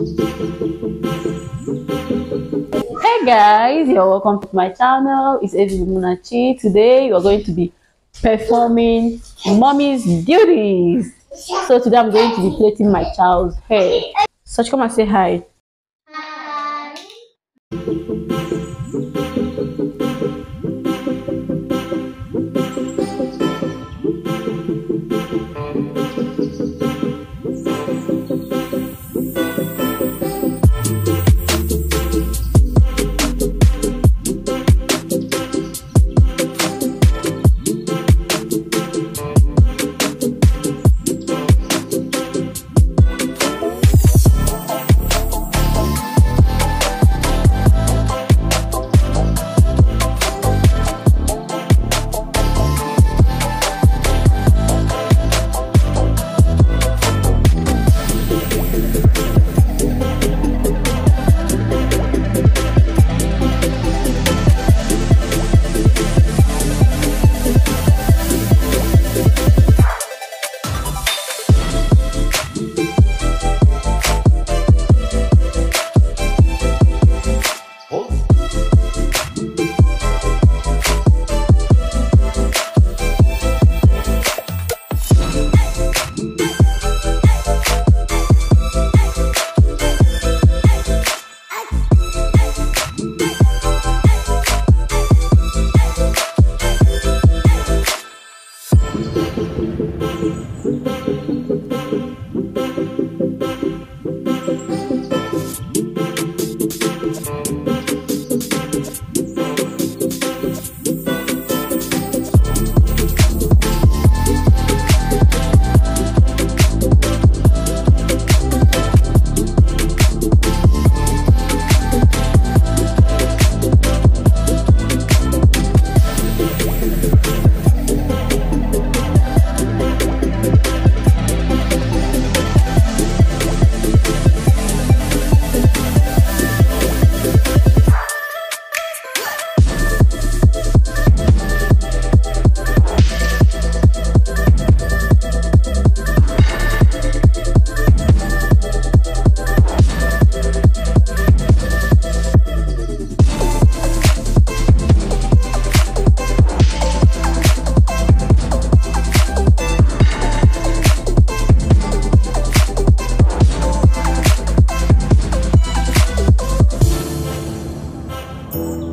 Hey guys, you're welcome to my channel. It's Ezeibe Munachi. Today we are going to be performing mommy's duties. So today I'm going to be plaiting my child's hair. Such come and say hi. 嗯。